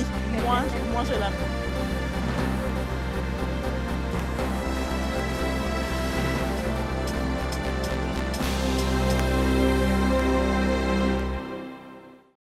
oui. Moi, moi je l'aime.